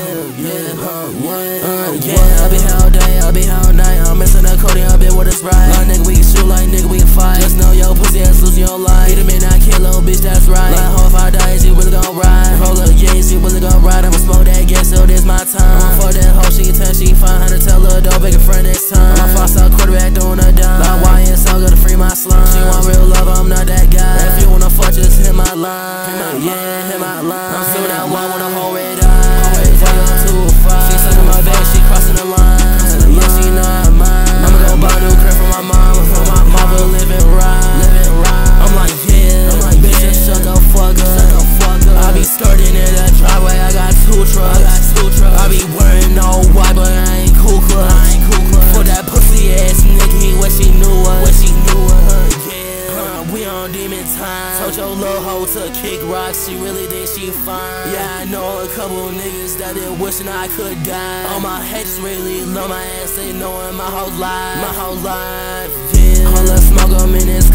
yeah, uh, yeah. I be here all day, I be here all night. I'm missing that Cody, I been with a sprite. My nigga, we can shoot, like nigga, we can fight. Just know your pussy ass losing your life. Hit a man, I kill little bitch, that's right. Like hoe, if I die, she really gon' ride. Hold up, yeah, she really gon' ride. I'ma smoke that gas, so this my time. I'ma fuck that hoe, she can tell she fine. Hundred tell her don't make a friend next time. I'm a five star quarterback doing a dime. Like why ain't so gotta free my slime. She want real love, I'm not that guy. If you wanna fuck, just hit my line. In the driveway, I got two trucks. I, got two trucks. I be wearing no white, but I ain't cool club. Cool. For that pussy ass nigga, what she knew was. What she knew was. Yeah. We on demon time. Told your little hoe to kick rocks, she really think she fine. Yeah, I know a couple niggas that been wishing I could die. All my haters really love my ass, they knowin' my whole life. My whole life, yeah. All the smoke, I'm in this